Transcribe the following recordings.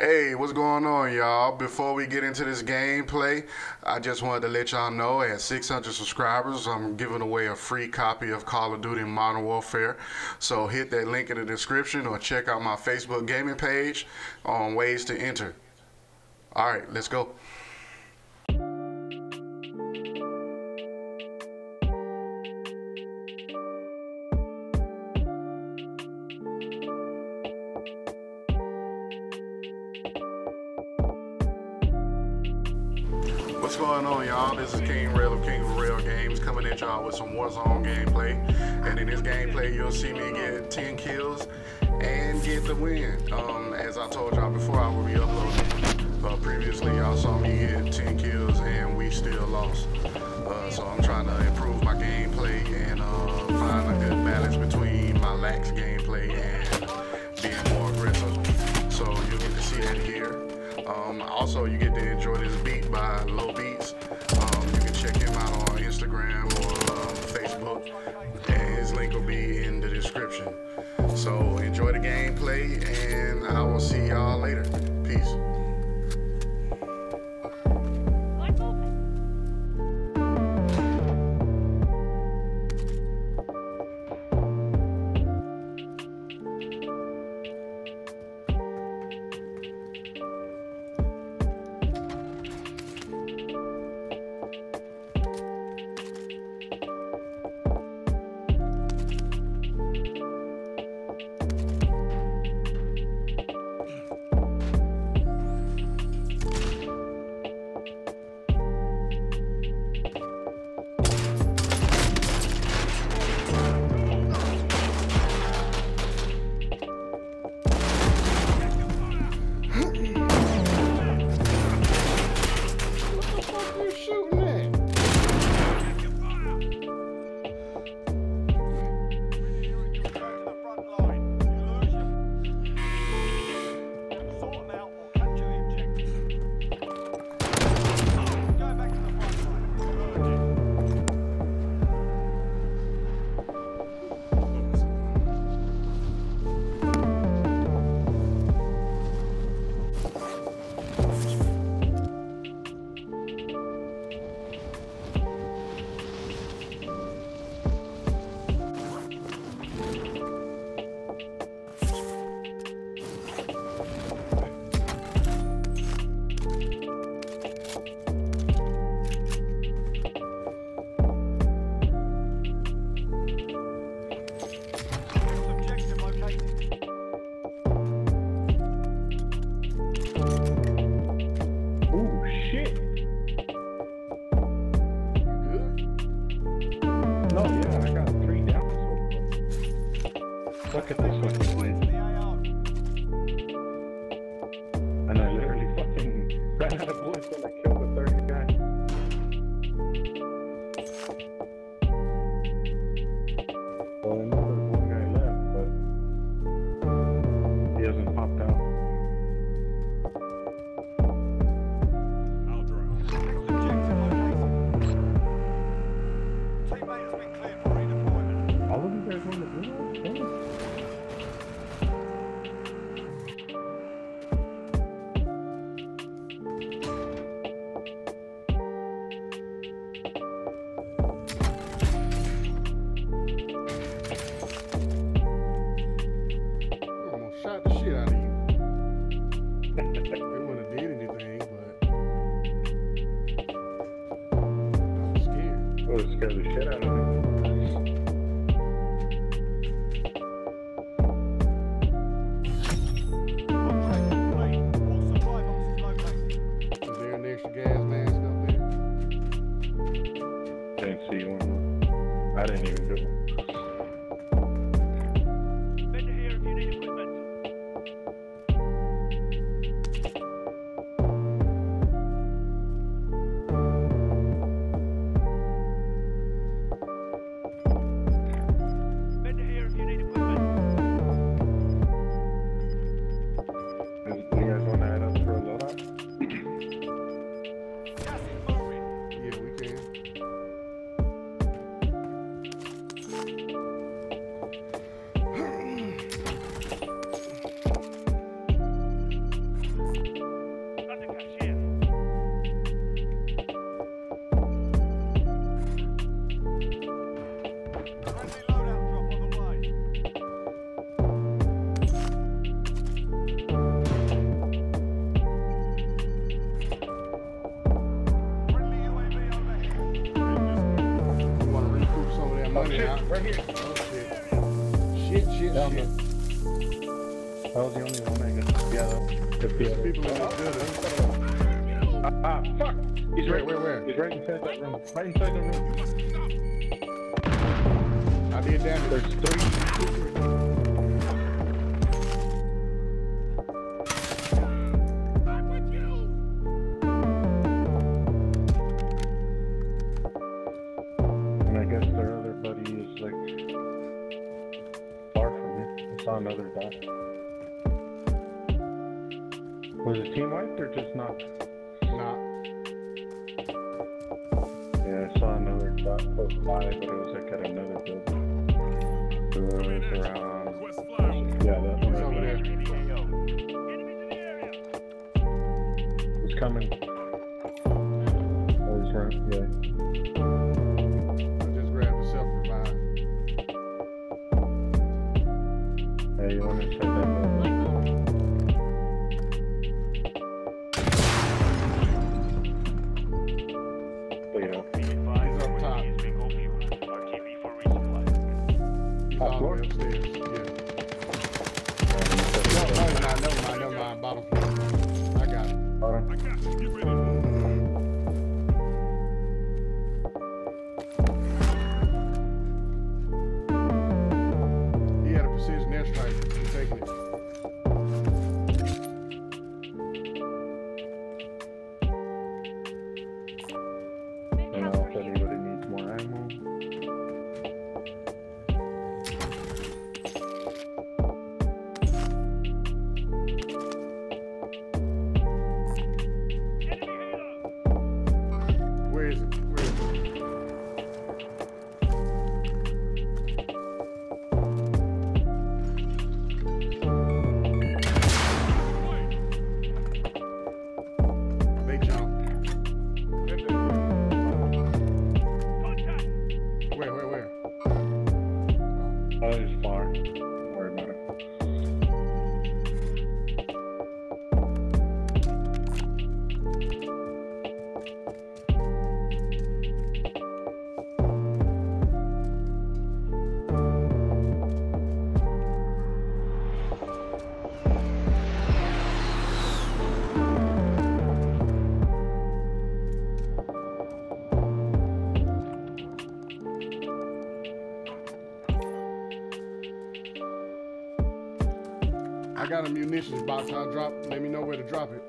Hey, what's going on, y'all? Before we get into this gameplay, I just wanted to let y'all know at 600 subscribers, I'm giving away a free copy of Call of Duty Modern Warfare. So hit that link in the description or check out my Facebook gaming page on ways to enter. All right, let's go. y'all with some Warzone gameplay. And in this gameplay, you'll see me get 10 kills and get the win. Um, as I told y'all before, right here. Oh shit. Shit, shit, Down shit. That was the only one I got. Yeah, that the There's people in this building. Ah, ah, fuck! He's right, where, where? He's right inside that room. Right inside the room. I did damage. There's three. By, but it was like at another building. Was around. Yeah, that one. over there. He's coming. Got a munitions box. I'll drop. Let me know where to drop it.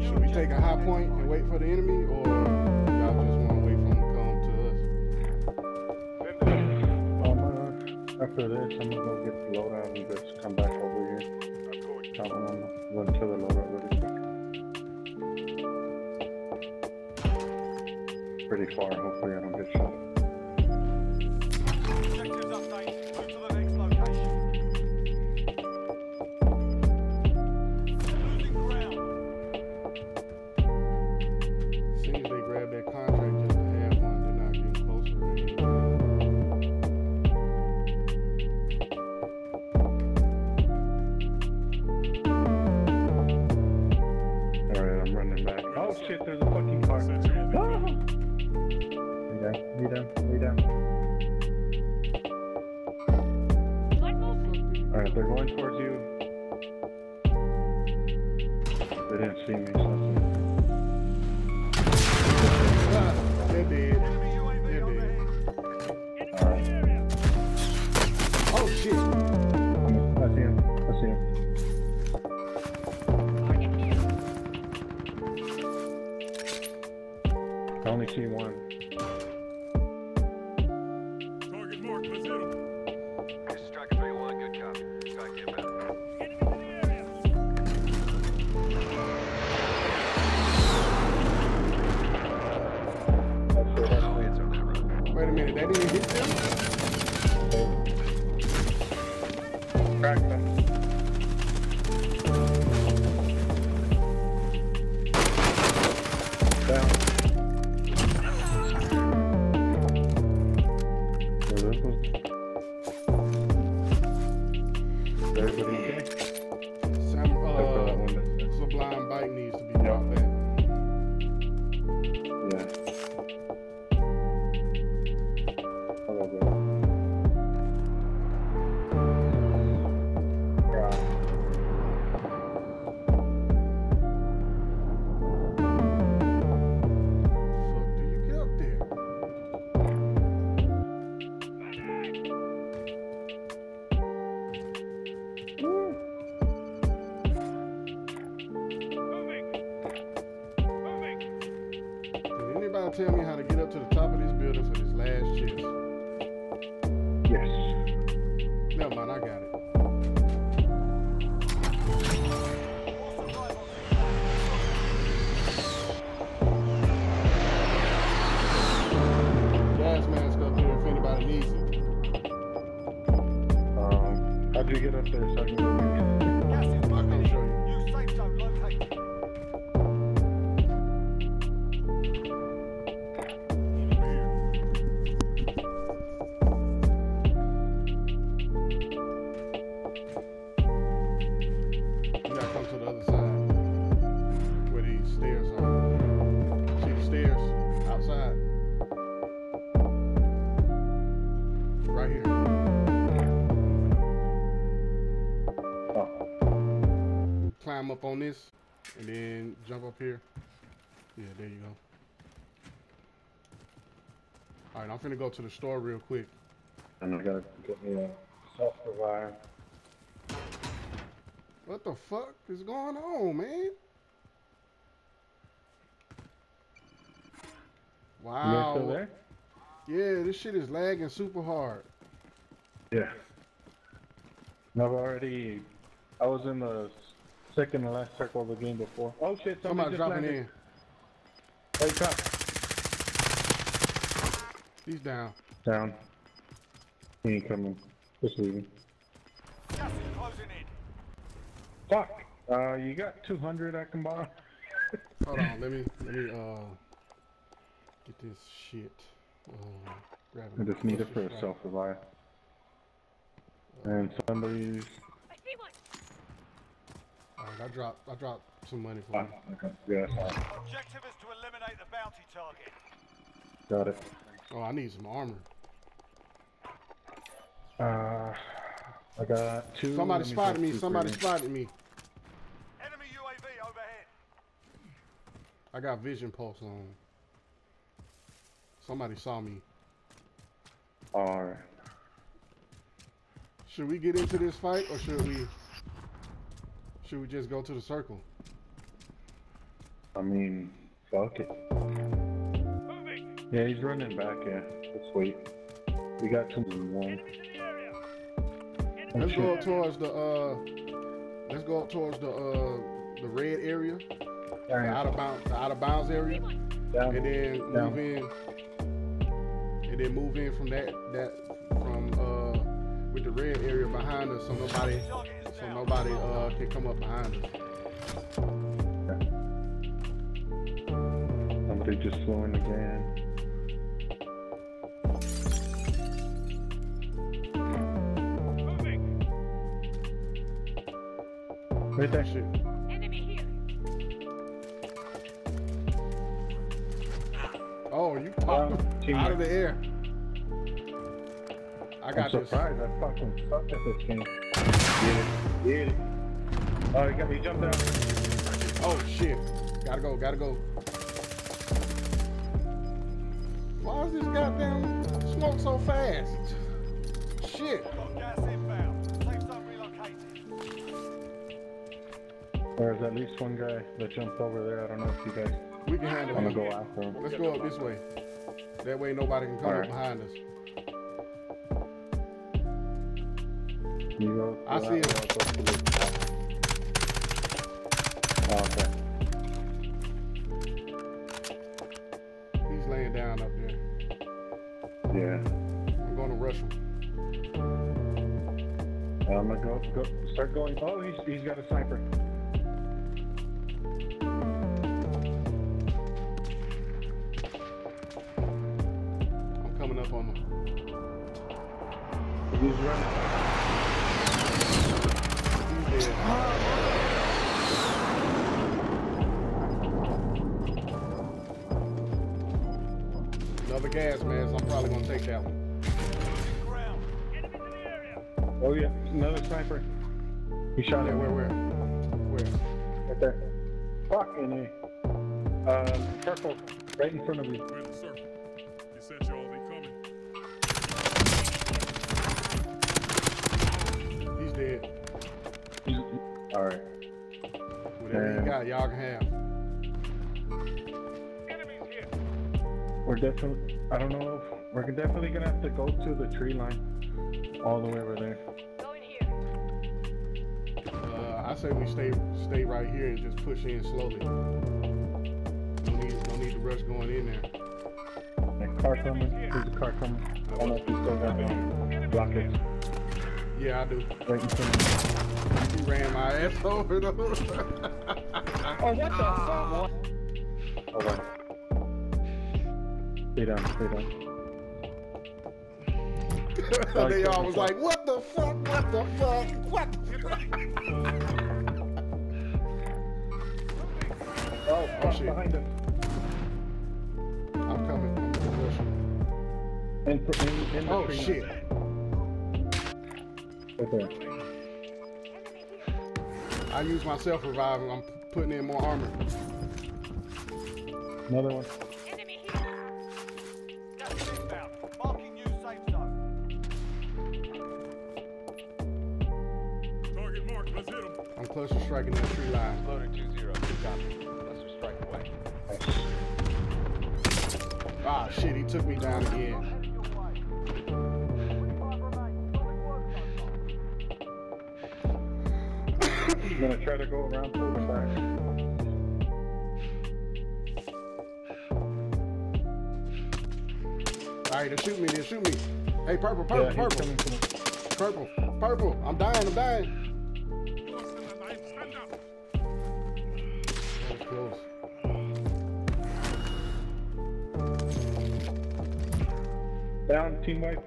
Should we take a high point and wait for the enemy, or y'all just want to wait for them to come to us? Um, uh, after this, I'm gonna go get the loadout and just come back over here. top one. Run to the loadout really quick. Pretty far. Hopefully Climb up on this and then jump up here. Yeah, there you go. Alright, I'm finna go to the store real quick. and I gotta get me a self-revive. What the fuck is going on, man? You Wow. guys still there? Yeah, this shit is lagging super hard. Yeah. I've already. I was in the second to last circle of the game before. Oh shit! Somebody Somebody, just dropping landed. in. Hey, top. He's down. Down. He ain't coming. Just leaving. Gas is closing in. Fuck. Uh, you got 200 I can borrow? Hold on, let me let me uh get this shit. Uh, grab I just need it for a self-revive. And somebody's. Alright, I dropped I dropped some money for him. okay. Yeah, that's fine. Objective is to eliminate the bounty target. Got it. Oh, I need some armor. Uh, I got two. Somebody spotted me. Somebody spotted me. Enemy UAV overhead. I got vision pulse on. Somebody saw me. Alright. Should we get into this fight or should we should we just go to the circle? I mean, fuck it. Yeah, he's running back, yeah. Let's wait. We got two and one. Oh, Let's go shit. towards the uh let's go up towards the uh the red area, the out of bounds, the out of bounds area, down. and then Down. move in, and then move in from that that from uh with the red area behind us, so nobody Target is so nobody uh can come up behind us. Somebody just slowing again. Right there. Shit. Enemy here. Oh, you popped team out of the air. I I'm got this. surprised. I fucking suck at this game. Get Oh, he got me jumped out. Oh shit. Gotta go, gotta go. Why is this goddamn smoke so fast? Shit. Got gas inbound. Safe zone relocated. There's at least one guy that jumped over there. I don't know if you guys We can handle want it. to go after him. Let's go up this way. That way nobody can come Alright. up behind us. You go. I see that it. way, I'll go to the- Oh, okay. He's laying down up there. Yeah. I'm gonna rush him. I'm gonna go, go, start going. Oh, he's, he's got a sniper. I'm coming up on him. He's running. I'm probably gonna take that Oh yeah, another sniper. He shot Yeah, at where, where? where? Where? Right there. Fucking A. Um, purple, right in front of you. We're in the circle. You said y'all they coming. He's dead. All right. Whatever you got, y'all can have. Enemies here. We're definitely. I don't know if we're definitely gonna have to go to the tree line, all the way over there. Going here. Uh, I say we stay stay right here and just push in slowly. No need, no need to rush going in there. That car coming. There's a car coming. I don't know if you still got um, rockets Yeah, I do. right in front you. You ran my ass over though. Oh, what the fuck? Hold on. Stay down, stay down. Oh, they he all was like, "What the fuck? What the fuck? What the fuck?" Oh, fuck, shit. behind us. I'm coming. I'm gonna rush him. In, fr- in, in the Oh tree line. shit! Right there. I use my self revival. I'm putting in more armor. Another one. Target marked. Let's hit 'em. I'm close to striking that tree line. Loading 2-0. Good copy. Cluster strike away. Ah shit! He took me down again. Heading your way. 25 remain. Solid work so far. I'm gonna try to go around to the side. All right, they shoot me. They shoot me. Hey, purple, purple, yeah, purple, coming from purple, purple. I'm dying. I'm dying. Down, team wipe.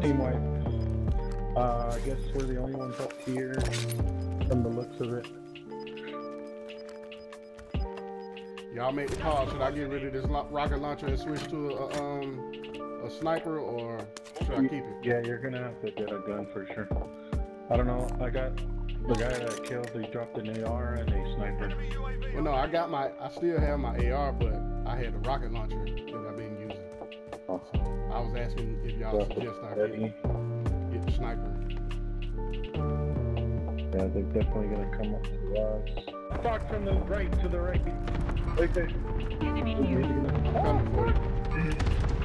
Team wipe. Uh, I guess we're the only ones up here from the looks of it. Y'all make the call. Should I get rid of this rocket launcher and switch to a, um a sniper, or should I keep it? Yeah, you're gonna have to get a gun for sure. I don't know. I got the guy that killed. He dropped an AR and a sniper. Well, no, I got my. I still have my AR, but I had a rocket launcher that I've been using. Oh, I was asking if y'all so, suggest I get, ready? get the sniper. Yeah, they're definitely gonna come up to the us. Talk from the right to the right. Right there. Enemy here. I'm coming for you.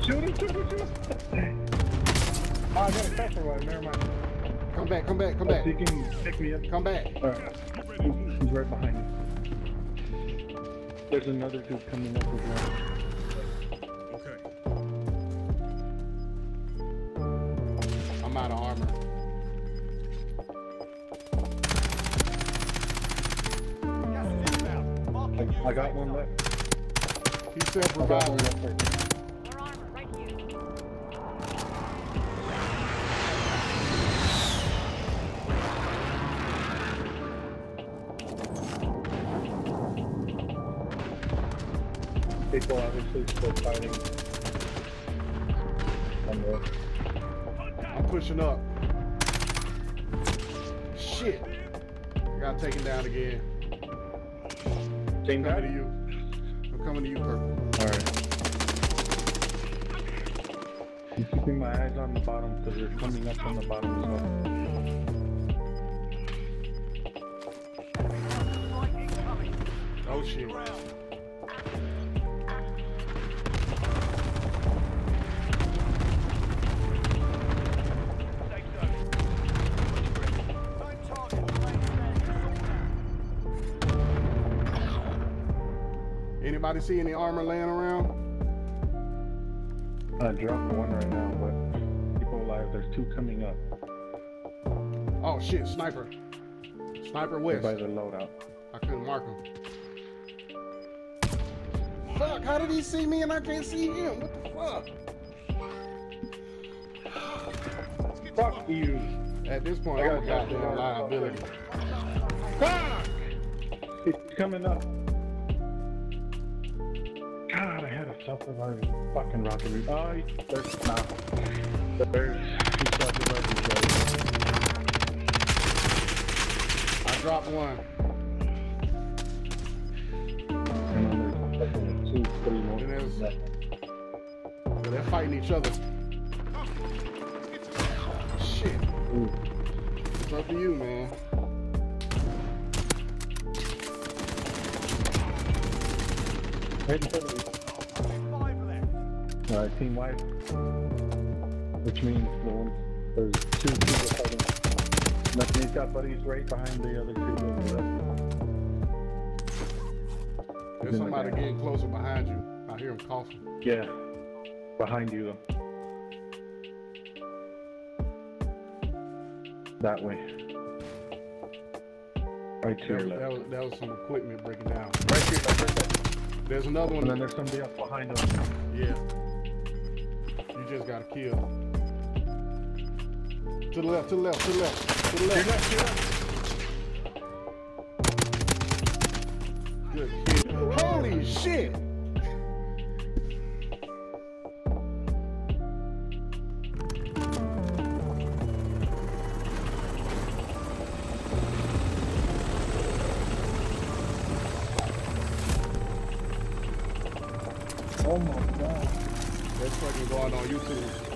Shoot him, shoot him, shoot him. Oh, I got a sniper one. Never mind. come back, come back, come Oh, back. so you can pick me up. Come back. Alright. He's right behind you. There's another dude coming up as well. Okay. I'm out of armor. I, I got one left. He's I got Shit. I gotta take him down again. same Coming to you. I'm coming to you, Purple. Alright. I'm keeping my eyes on the bottom because they're coming up on the bottom as well. Oh shit. Anybody see any armor laying around? I dropped one right now, but people alive, there's two coming up. Oh shit, sniper. Sniper west. by the loadout. I couldn't mark him. Fuck, how did he see me and I can't see him? What the fuck? Fuck you! At this point, I got goddamn liability. Fuck! He's coming up. God, I self-reviving fucking rocket. Oh, he- there's now. There's. I dropped one. And then there's fucking two, three more. And there's- So they're fighting each other. Shit. Ooh. It's up to you, man. Right in front of you. Alright, team wide. Which means the one, there's two people fighting. Nothing, he's got buddies right behind the other two. to the left. There's somebody getting closer behind you. I hear him coughing. Yeah, behind you though. That way. Right to your That, left. that was, that was some equipment breaking down. Right your left, right there. There's another one. And then there's somebody else behind us. Yeah. Just got to kill. To the left, to the left, to the left, to the left. Good kid. Holy shit! Going on YouTube.